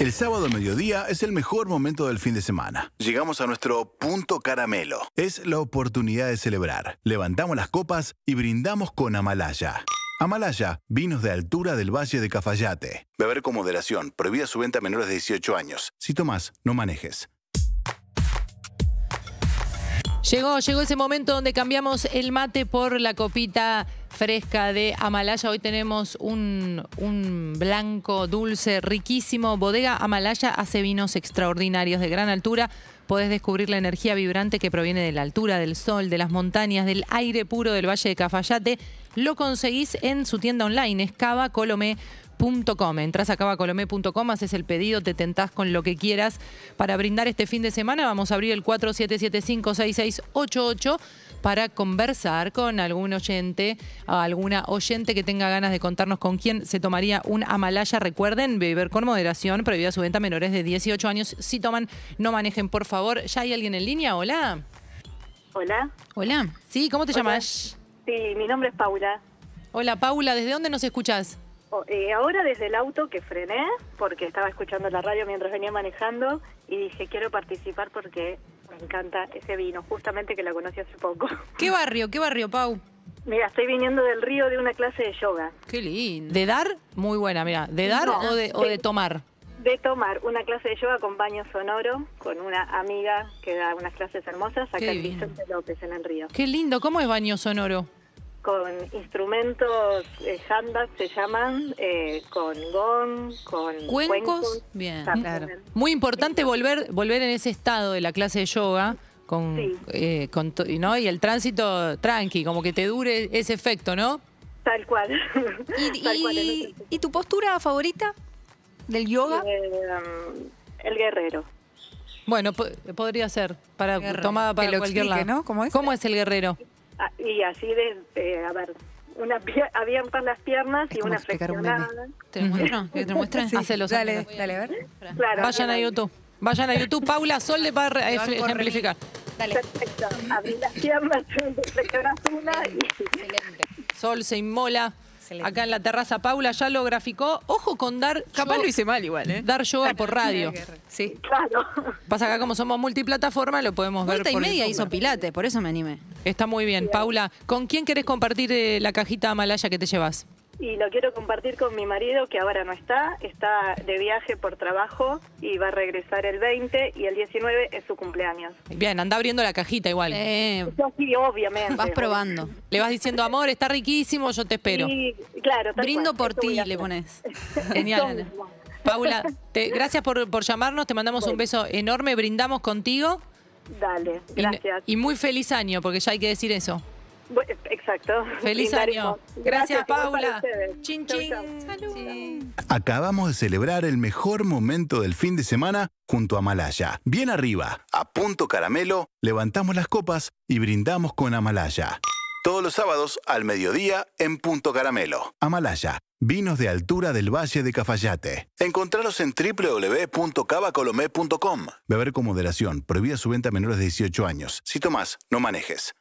El sábado mediodía es el mejor momento del fin de semana. Llegamos a nuestro punto caramelo. Es la oportunidad de celebrar. Levantamos las copas y brindamos con Amalaya. Amalaya, vinos de altura del Valle de Cafayate. Beber con moderación. Prohibida su venta a menores de 18 años. Si tomas, no manejes. Llegó, llegó ese momento donde cambiamos el mate por la copita fresca de Amalaya. Hoy tenemos un, un, blanco dulce riquísimo. Bodega Amalaya hace vinos extraordinarios de gran altura. Podés descubrir la energía vibrante que proviene de la altura, del sol, de las montañas, del aire puro del Valle de Cafayate. Lo conseguís en su tienda online, es Colomé. Entras a cavacolomé.com, haces el pedido, te tentás con lo que quieras para brindar este fin de semana. Vamos a abrir el 47756688 para conversar con algún oyente, alguna oyente que tenga ganas de contarnos con quién se tomaría un Amalaya. Recuerden, beber con moderación, prohibida su venta a menores de 18 años. Si toman, no manejen, por favor. ¿Ya hay alguien en línea? Hola. Hola. Hola. Sí, ¿cómo te llamas? Sí, mi nombre es Paula. Hola, Paula. ¿Desde dónde nos escuchas? Eh, ahora desde el auto que frené, porque estaba escuchando la radio mientras venía manejando y dije, quiero participar porque me encanta ese vino, justamente que la conocí hace poco. ¿Qué barrio? ¿Qué barrio, Pau? Mira, estoy viniendo del río de una clase de yoga. Qué lindo. ¿De dar? Muy buena, mira. ¿De dar o, de, o de tomar? De tomar una clase de yoga con baño sonoro, con una amiga que da unas clases hermosas acá en Vicente López, en el río. Qué lindo. ¿Cómo es baño sonoro? Con instrumentos eh, se llaman, eh, con gong, con cuencos. Bien, claro. Muy importante volver, volver en ese estado de la clase de yoga. Con, eh, con ¿no? y el tránsito tranqui, como que te dure ese efecto, ¿no? Tal cual. ¿Y, y, tu postura favorita del yoga? Eh, el guerrero. Bueno, podría ser para tomada para cualquier lado. ¿no? ¿Cómo es? ¿Cómo es el guerrero? Y así de, eh, a ver, una abiertas las piernas y una flexionada. ¿Te lo muestro? ¿Te lo muestro? Sí. Dale, dale, a ver. Vayan a YouTube. Vayan a YouTube. Paula Sol le va a ejemplificar. Dale. Perfecto. Abrí las piernas, flexionas una y... Sol se inmola. Acá en la terraza Paula ya lo graficó. Ojo con dar. Capaz lo hice mal igual, ¿eh? Dar yoga por radio. Sí. Claro. Pasa acá como somos multiplataforma, lo podemos ver. Vuelta y media hizo Pilate, por eso me animé. Está muy bien. Paula, ¿con quién querés compartir eh, la cajita malaya que te llevas? Y lo quiero compartir con mi marido, que ahora no está, está de viaje por trabajo y va a regresar el 20 y el 19 es su cumpleaños. Bien, anda abriendo la cajita igual. Eh, sí, obviamente. Vas probando. Le vas diciendo, amor, está riquísimo, yo te espero. Sí, claro. Brindo por ti, le pones. Genial. Paula, gracias por, por, llamarnos, te mandamos un beso enorme, brindamos contigo. Dale, gracias. y muy feliz año, porque ya hay que decir eso. Exacto. Feliz año. Gracias, Paula. Chin, chin. Acabamos de celebrar el mejor momento del fin de semana junto a Malaya. Bien arriba, a punto caramelo, levantamos las copas y brindamos con Amalaya. Todos los sábados al mediodía en Punto Caramelo. Amalaya, vinos de altura del Valle de Cafayate. Encontralos en www.cavacolomé.com. Beber con moderación. Prohibida su venta a menores de 18 años. Si tomas, no manejes.